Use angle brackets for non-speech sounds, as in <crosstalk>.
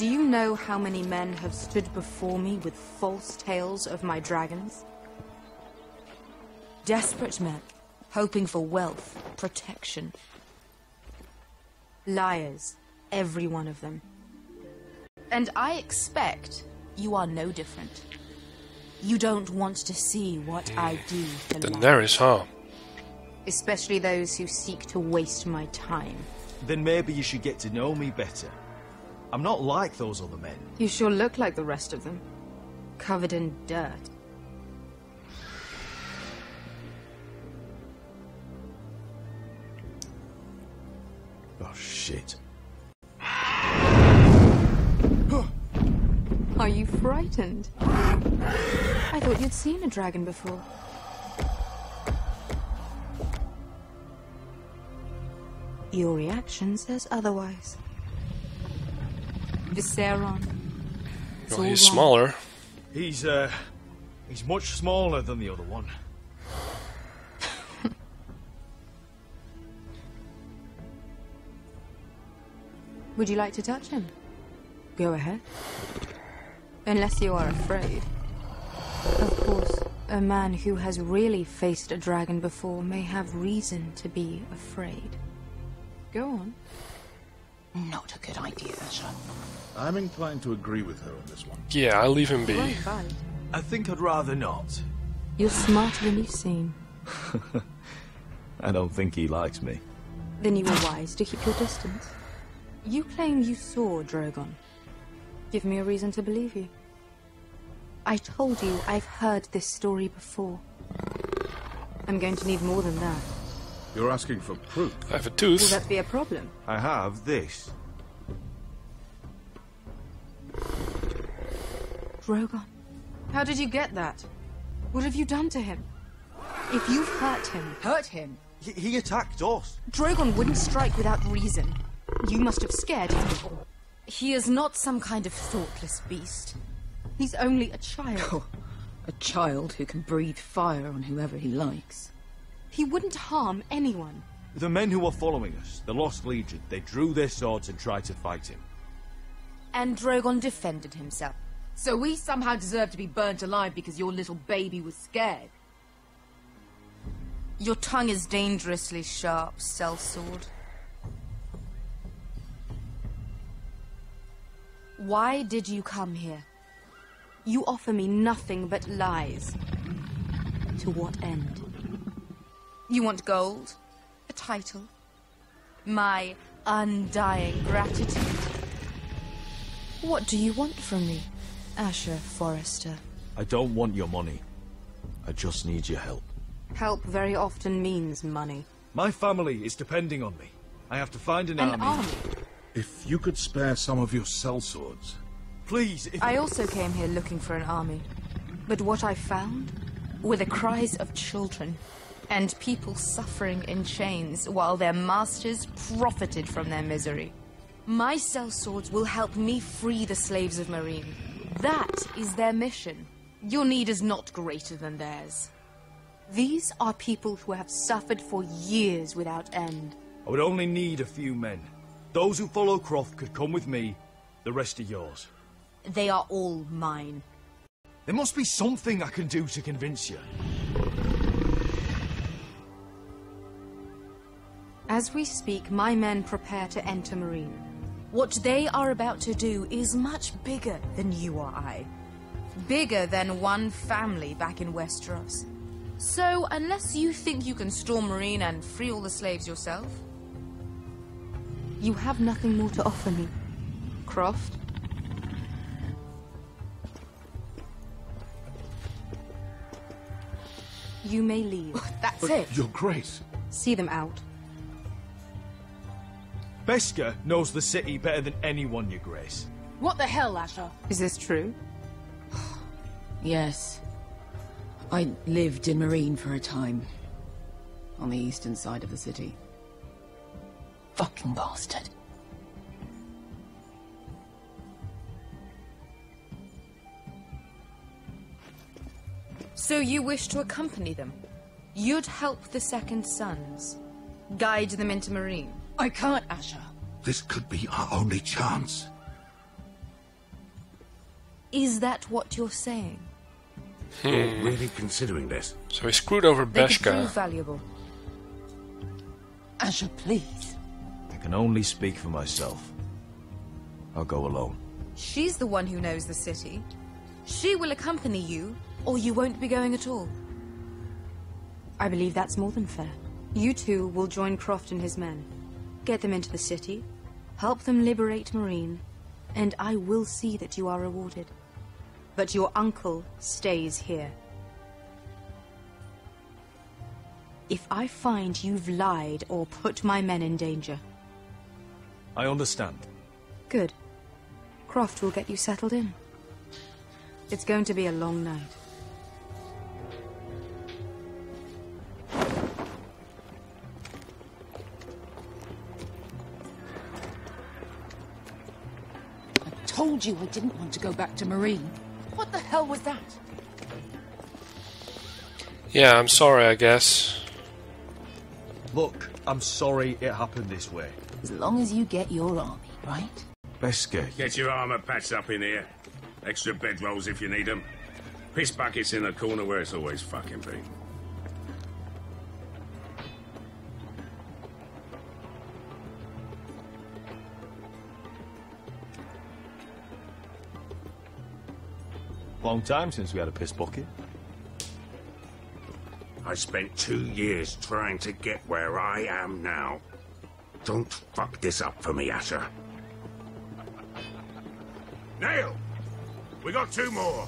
Do you know how many men have stood before me with false tales of my dragons? Desperate men, hoping for wealth, protection. Liars, every one of them. And I expect you are no different. You don't want to see what I do to liars. Daenerys, huh? Especially those who seek to waste my time. Then maybe you should get to know me better. I'm not like those other men. You sure look like the rest of them. Covered in dirt. Oh, shit. Are you frightened? I thought you'd seen a dragon before. Your reaction says otherwise. Viserion. It's Well, he's smaller. He's, uh... He's much smaller than the other one. <laughs> Would you like to touch him? Go ahead. Unless you are afraid. Of course, a man who has really faced a dragon before may have reason to be afraid. Go on. Not a good idea, Asher. I'm inclined to agree with her on this one. Yeah, I'll leave him be. Right, valid. I think I'd rather not. You're smarter than you seem. <laughs> I don't think he likes me. Then you were wise to keep your distance. You claim you saw Drogon. Give me a reason to believe you. I told you I've heard this story before. I'm going to need more than that. You're asking for proof. I have a tooth. Will tooth. that be a problem? I have this. Drogon. How did you get that? What have you done to him? If you've hurt him, Hurt him? He, he attacked us. Drogon wouldn't strike without reason. You must have scared him. He is not some kind of thoughtless beast. He's only a child. Oh, <laughs> a child who can breathe fire on whoever he likes. He wouldn't harm anyone. The men who were following us, the Lost Legion, they drew their swords and tried to fight him. And Drogon defended himself. So we somehow deserve to be burnt alive because your little baby was scared. Your tongue is dangerously sharp, sellsword. Why did you come here? You offer me nothing but lies. To what end? You want gold? A title? My undying gratitude? What do you want from me, Asher Forrester? I don't want your money. I just need your help. Help very often means money. My family is depending on me. I have to find an, An army. If you could spare some of your sellswords. Please, if I also came here looking for an army. But what I found were the cries of children and people suffering in chains while their masters profited from their misery. My sellswords will help me free the slaves of Meereen. That is their mission. Your need is not greater than theirs. These are people who have suffered for years without end. I would only need a few men. Those who follow Croft could come with me. The rest are yours. They are all mine. There must be something I can do to convince you. As we speak, my men prepare to enter Meereen. What they are about to do is much bigger than you or I. Bigger than one family back in Westeros. So, unless you think you can storm Meereen and free all the slaves yourself, you have nothing more to offer me. Croft? You may leave. That's But, it. Your Grace, See them out. Beshka knows the city better than anyone, Your Grace. What the hell, Asher? Is this true? <sighs> Yes. I lived in Meereen for a time. On the eastern side of the city. Fucking bastard. So you wish to accompany them? You'd help the Second Sons. Guide them into Meereen. I can't, Asher. this could be our only chance. Is that what you're saying? Hmm. You're really considering this? So he screwed over They could prove Beshka. valuable. Asher, please. I can only speak for myself. I'll go alone. She's the one who knows the city. She will accompany you, or you won't be going at all. I believe that's more than fair. You two will join Croft and his men. Get them into the city, help them liberate Meereen, and I will see that you are rewarded. But your uncle stays here. If I find you've lied or put my men in danger, I understand. Good. Croft will get you settled in. It's going to be a long night. Told you I didn't want to go back to Meereen. What the hell was that? Yeah, I'm sorry, I guess. Look, I'm sorry it happened this way. As long as you get your army, right? Beshka, Get your armour patched up in here. Extra bedrolls if you need them. Piss buckets in the corner where it's always fucking been. Long time since we had a piss bucket. I spent two years trying to get where I am now. Don't fuck this up for me, Asher. Nail! We got two more.